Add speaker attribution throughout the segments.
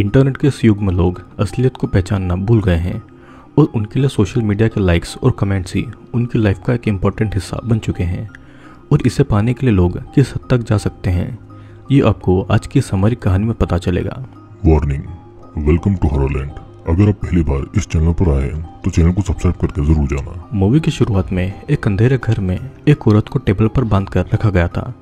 Speaker 1: Internet के इस युग में लोग असलियत को पहचानना भूल गए हैं और उनके लिए सोशल मीडिया के लाइक्स और कमेंट्स ही उनकी लाइफ का एक इंपॉर्टेंट हिस्सा बन चुके हैं। और इसे पाने के लिए लोग किस हद तक जा सकते हैं ये आपको आज की इस कहानी में पता चलेगा।
Speaker 2: वार्निंग वेलकम टू हॉरलैंड अगर आप पहली बार इस चैनल पर आए हैं तो चैनल को सब्सक्राइब करके ज़रूर जाना।
Speaker 1: मूवी की शुरुआत में एक अंधेरे घर में एक औरत को टेबल पर बाँध कर रखा गया था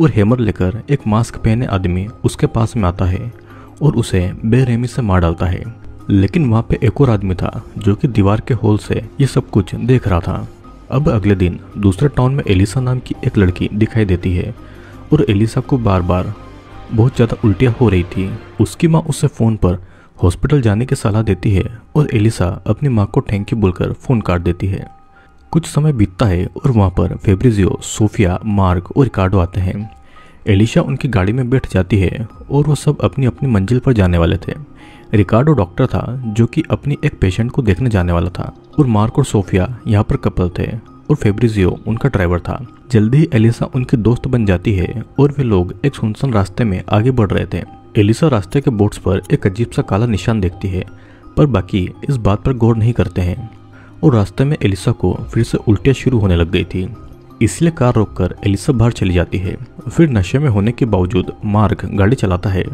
Speaker 1: और हैमर लेकर एक मास्क पहने आदमी उसके पास में आता है। और उसे बेरहमी से मार डालता है। लेकिन वहाँ पे एक और आदमी था, जो कि दीवार के होल से ये सब कुछ देख रहा था। अब अगले दिन दूसरे टाउन में एलिसा नाम की एक लड़की दिखाई देती है और एलिसा को बार बार बहुत ज़्यादा उल्टियाँ हो रही थी। उसकी माँ उसे फ़ोन पर हॉस्पिटल जाने की सलाह देती है और एलिसा अपनी माँ को यू बोलकर फ़ोन काट देती है। कुछ समय बीतता है और वहाँ पर फेब्रिजियो, सोफिया, मार्क और रिकार्डो आते हैं। एलिशा उनकी गाड़ी में बैठ जाती है और वो सब अपनी अपनी मंजिल पर जाने वाले थे। रिकार्डो डॉक्टर था, जो कि अपनी एक पेशेंट को देखने जाने वाला था। और मार्क और सोफिया यहाँ पर कपल थे और फेब्रिजियो उनका ड्राइवर था। जल्दी ही एलिसा उनकी दोस्त बन जाती है और वे लोग एक सुनसान रास्ते में आगे बढ़ रहे थे। एलिसा रास्ते के बोर्ड्स पर एक अजीब सा काला निशान देखती है, पर बाकी इस बात पर गौर नहीं करते हैं। और रास्ते में एलिसा को फिर से उल्टियाँ शुरू होने लग गई थी। इसलिए कार रोककर एलिसा बाहर चली जाती है। फिर नशे में होने के बावजूद मार्क गाड़ी चलाता है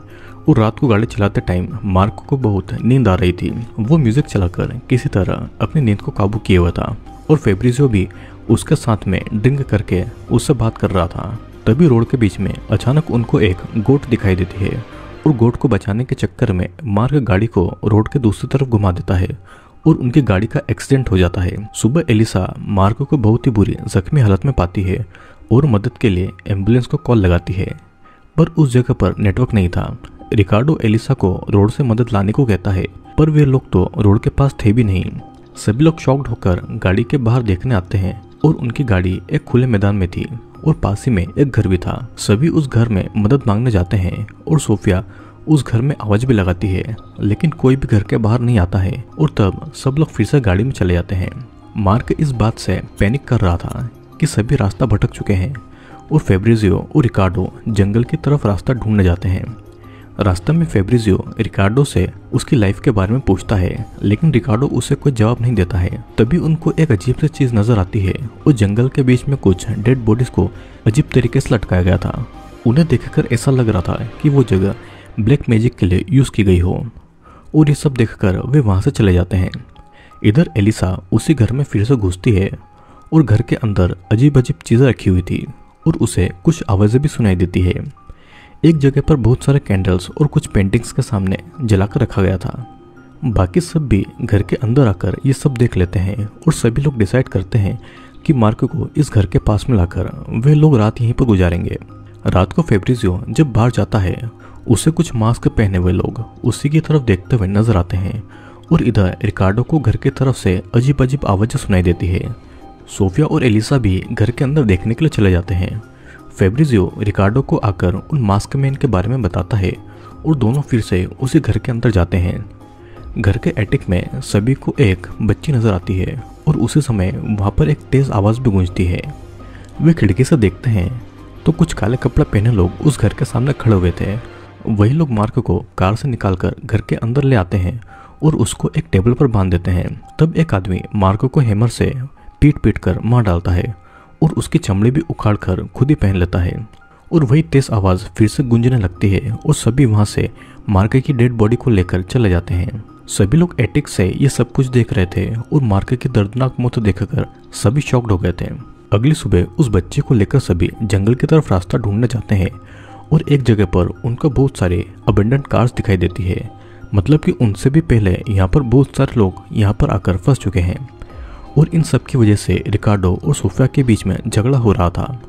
Speaker 1: और रात को गाड़ी चलाते टाइम मार्क को बहुत नींद आ रही थी। वो म्यूज़िक चलाकर किसी तरह अपनी नींद को काबू किए हुआ था और फेब्रिजियो भी उसके साथ में ड्रिंक करके उससे बात कर रहा था। तभी रोड के बीच में अचानक उनको एक गोट दिखाई देती है और गोट को बचाने के चक्कर में मार्क गाड़ी को रोड के दूसरी तरफ़ घुमा देता है और उनकी गाड़ी का एक्सीडेंट हो जाता है। सुबह एलिसा मार्को को बहुत ही बुरी, जख्मी हालत में पाती है। और मदद के लिए एंबुलेंस को कॉल लगाती है, पर उस जगह पर नेटवर्क नहीं था। रिकार्डो एलिसा को रोड से मदद लाने को कहता है, पर वे लोग तो रोड के पास थे भी नहीं। सभी लोग शॉक्ड होकर गाड़ी के बाहर देखने आते हैं, और उनकी गाड़ी एक खुले मैदान में थी, और पास ही में एक घर भी था। सभी उस घर में मदद मांगने जाते हैं, और सोफिया उस घर में आवाज़ भी लगाती है, लेकिन कोई भी घर के बाहर नहीं आता है, और तब सब लोग फिर से गाड़ी में चले जाते हैं। मार्क इस बात से पैनिक कर रहा था कि सभी रास्ता भटक चुके हैं और फेब्रिजियो और रिकार्डो जंगल की तरफ़ रास्ता ढूँढने जाते हैं। रास्ते में फेब्रिजियो रिकार्डो से उसकी लाइफ के बारे में पूछता है, लेकिन रिकार्डो उसे कोई जवाब नहीं देता है। तभी उनको एक अजीब सी चीज़ नज़र आती है और जंगल के बीच में कुछ डेड बॉडीज को अजीब तरीके से लटकाया गया था। उन्हें देखकर ऐसा लग रहा था कि वो जगह ब्लैक मैजिक के लिए यूज़ की गई हो, और ये सब देखकर वे वहाँ से चले जाते हैं। इधर एलिसा उसी घर में फिर से घुसती है और घर के अंदर अजीब अजीब चीज़ें रखी हुई थी और उसे कुछ आवाज़ें भी सुनाई देती है। एक जगह पर बहुत सारे कैंडल्स और कुछ पेंटिंग्स के सामने जलाकर रखा गया था। बाकी सब भी घर के अंदर आकर ये सब देख लेते हैं और सभी लोग डिसाइड करते हैं कि मार्क को इस घर के पास में लाकर वे लोग रात यहीं पर गुजारेंगे। रात को फेब्रिजियो जब बाहर जाता है, उसे कुछ मास्क पहने हुए लोग उसी की तरफ़ देखते हुए नज़र आते हैं और इधर रिकार्डो को घर की तरफ़ से अजीब अजीब आवाज़ें सुनाई देती है। सोफिया और एलिसा भी घर के अंदर देखने के लिए चले जाते हैं। फेब्रिजियो रिकार्डो को आकर उन मास्क मैन के बारे में बताता है और दोनों फिर से उसी घर के अंदर जाते हैं। घर के एटिक में सभी को एक बच्ची नज़र आती है और उसी समय वहाँ पर एक तेज आवाज़ भी गूंजती है। वे खिड़की से देखते हैं तो कुछ काले कपड़े पहने लोग उस घर के सामने खड़े हुए थे। वही लोग मार्क को कार से निकालकर घर के अंदर ले आते हैं और उसको एक टेबल पर बाँध देते हैं। तब एक आदमी मार्क को हैमर से पीट पीट कर मार डालता है और उसकी चमड़ी भी उखाड़ कर खुद ही पहन लेता है। और वही तेज आवाज़ फिर से गूंजने लगती है और सभी वहाँ से मार्के की डेड बॉडी को लेकर चले जाते हैं। सभी लोग एटिक से ये सब कुछ देख रहे थे और मार्के की दर्दनाक मौत देखकर सभी शॉक्ड हो गए थे। अगली सुबह उस बच्चे को लेकर सभी जंगल की तरफ़ रास्ता ढूँढने जाते हैं और एक जगह पर उनको बहुत सारे अबेंडेंट कार्स दिखाई देती है। मतलब कि उनसे भी पहले यहाँ पर बहुत सारे लोग यहाँ पर आकर फंस चुके हैं। और इन सब की वजह से रिकार्डो और सोफिया के बीच में झगड़ा हो रहा था।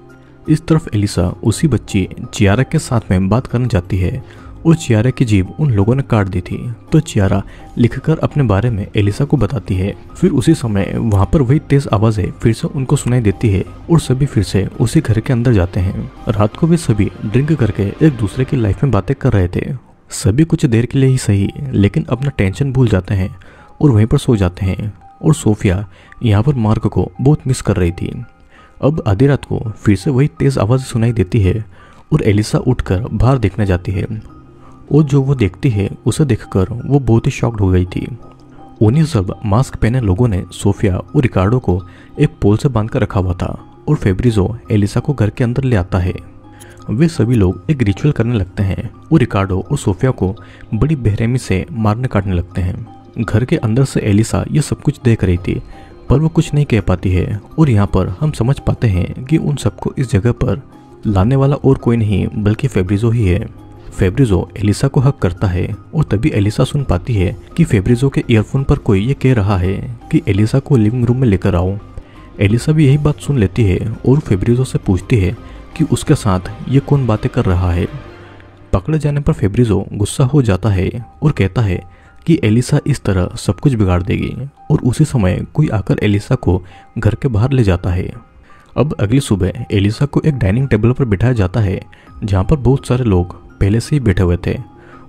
Speaker 1: इस तरफ़ एलिसा, उसी बच्ची, चियारा के साथ में बात करने जाती है और चियारा की जीभ उन लोगों ने काट दी थी। तो चियारा लिखकर अपने बारे में एलिसा को बताती है। फिर उसी समय वहाँ पर वही तेज आवाज़ें फिर से उनको सुनाई देती है और सभी फिर से उसी घर के अंदर जाते हैं। रात को भी सभी ड्रिंक करके एक दूसरे की लाइफ में बातें कर रहे थे। सभी कुछ देर के लिए ही सही, लेकिन अपना टेंशन भूल जाते हैं और वहीं पर सो जाते हैं। और सोफिया यहाँ पर मार्क को बहुत मिस कर रही थी। अब आधी रात को फिर से वही तेज आवाज़ सुनाई देती है और एलिसा उठकर बाहर देखने जाती है। और जो वो देखती है, उसे देखकर वो बहुत ही शॉक्ड हो गई थी। उन्हीं सब मास्क पहने लोगों ने सोफिया और रिकार्डो को एक पोल से बाँध कर रखा हुआ था और फेब्रिजो एलिसा को घर के अंदर ले आता है। वे सभी लोग एक रिचुअल करने लगते हैं और रिकार्डो और सोफिया को बड़ी बेरहमी से मारने काटने लगते हैं। घर के अंदर से एलिसा ये सब कुछ देख रही थी, पर वो कुछ नहीं कह पाती है। और यहाँ पर हम समझ पाते हैं कि उन सबको इस जगह पर लाने वाला और कोई नहीं, बल्कि फेब्रिजो ही है। फेब्रिजो एलिसा को हक करता है, और तभी एलिसा सुन पाती है कि फेब्रिजो के ईयरफोन पर कोई ये कह रहा है कि एलिसा को लिविंग रूम में लेकर आओ। एलिसा भी यही बात सुन लेती है, और फेब्रिजो से पूछती है कि उसके साथ ये कौन बातें कर रहा है। पकड़े जाने पर फेब्रिजो गुस्सा हो जाता है और कहता है कि एलिसा इस तरह सब कुछ बिगाड़ देगी और उसी समय कोई आकर एलिसा को घर के बाहर ले जाता है। अब अगली सुबह एलिसा को एक डाइनिंग टेबल पर बिठाया जाता है, जहाँ पर बहुत सारे लोग पहले से ही बैठे हुए थे।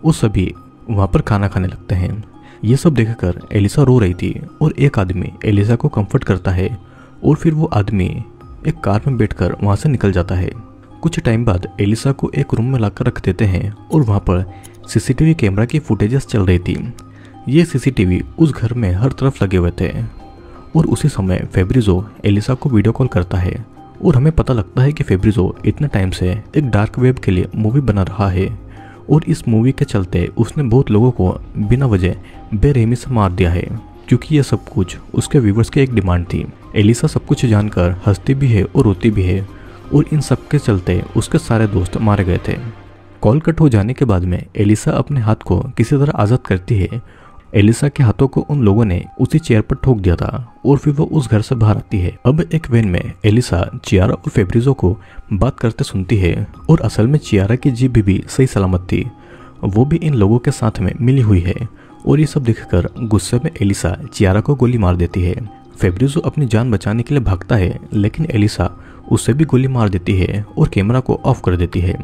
Speaker 1: वो सभी वहाँ पर खाना खाने लगते हैं। ये सब देखकर एलिसा रो रही थी और एक आदमी एलिसा को कंफर्ट करता है और फिर वो आदमी एक कार में बैठकर वहाँ से निकल जाता है। कुछ टाइम बाद एलिसा को एक रूम में लाकर रख देते हैं और वहाँ पर सीसीटीवी कैमरा की फुटेजेस चल रही थी। ये सीसीटीवी उस घर में हर तरफ़ लगे हुए थे। और उसी समय फेब्रिजो एलिसा को वीडियो कॉल करता है। और हमें पता लगता है कि फेब्रिजो इतने टाइम से एक डार्क वेब के लिए मूवी बना रहा है। और इस मूवी के चलते उसने बहुत लोगों को बिना वजह बेरहमी से मार दिया है। क्योंकि यह सब कुछ उसके व्यूवर्स की एक डिमांड थी। एलिसा सब कुछ जानकर हंसती भी है और रोती भी है। और इन सब के चलते उसके सारे दोस्त मारे गए थे। कॉल कट हो जाने के बाद में एलिसा अपने हाथ को किसी तरह आज़ाद करती है। एलिसा के हाथों को उन लोगों ने उसी चेयर पर ठोक दिया था और फिर वो उस घर से बाहर आती है। अब एक वैन में एलिसा चियारा और फेब्रिजो को बात करते सुनती है और असल में चियारा की जीप भी, भी सही सलामत थी। वो भी इन लोगों के साथ में मिली हुई है और ये सब देखकर गुस्से में एलिसा चियारा को गोली मार देती है। फेब्रिजो अपनी जान बचाने के लिए भागता है लेकिन एलिसा उसे भी गोली मार देती है और कैमरा को ऑफ़ कर देती है।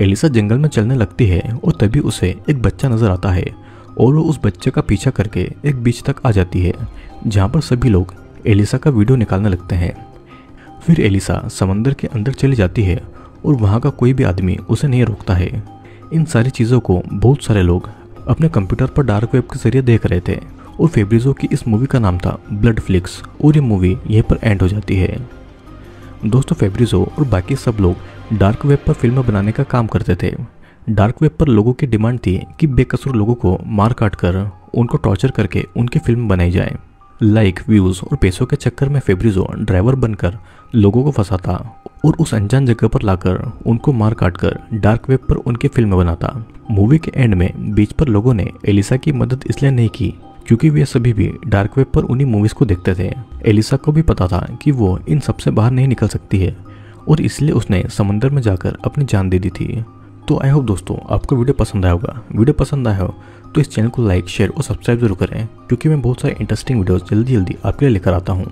Speaker 1: एलिसा जंगल में चलने लगती है और तभी उसे एक बच्चा नज़र आता है और वो उस बच्चे का पीछा करके एक बीच तक आ जाती है, जहाँ पर सभी लोग एलिसा का वीडियो निकालने लगते हैं। फिर एलिसा समंदर के अंदर चली जाती है और वहाँ का कोई भी आदमी उसे नहीं रोकता है। इन सारी चीज़ों को बहुत सारे लोग अपने कंप्यूटर पर डार्क वेब के ज़रिए देख रहे थे और फेब्रिजो की इस मूवी का नाम था ब्लड फ्लिक्स और ये मूवी यहीं पर एंड हो जाती है। दोस्तों फेब्रिजो और बाकी सब लोग डार्क वेब पर फ़िल्म बनाने का काम करते थे। डार्क वेब पर लोगों की डिमांड थी कि बेकसूर लोगों को मार काट कर उनको टॉर्चर करके उनकी फ़िल्म बनाई जाए। लाइक, व्यूज़ और पैसों के चक्कर में फेब्रिजो ड्राइवर बनकर लोगों को फंसाता और उस अनजान जगह पर लाकर उनको मार काट कर डार्क वेब पर उनकी फ़िल्म बनाता। मूवी के एंड में बीच पर लोगों ने एलिसा की मदद इसलिए नहीं की क्योंकि वे सभी भी डार्क वेब पर उन्हीं मूवीज़ को देखते थे। एलिसा को भी पता था कि वो इन सबसे बाहर नहीं निकल सकती है और इसलिए उसने समंदर में जाकर अपनी जान दे दी थी। तो आई होप दोस्तों आपको वीडियो पसंद आया होगा। वीडियो पसंद आया हो तो इस चैनल को लाइक शेयर और सब्सक्राइब ज़रूर करें, क्योंकि मैं बहुत सारे इंटरेस्टिंग वीडियोस जल्दी जल्दी आपके लिए लेकर आता हूँ।